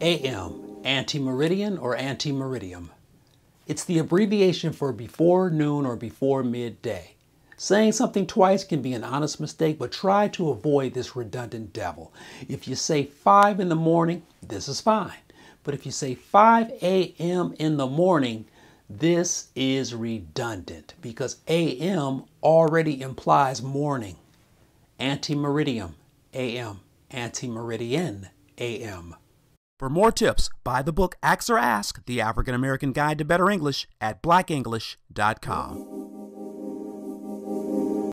AM, antemeridian or ante meridiem. It's the abbreviation for before noon or before midday. Saying something twice can be an honest mistake, but try to avoid this redundant devil. If you say 5 in the morning, this is fine. But if you say 5 a.m. in the morning, this is redundant because AM already implies morning. Ante meridiem, AM, antemeridian, AM. For more tips, buy the book Ax or Ask, The African American Guide to Better English at blackenglish.com.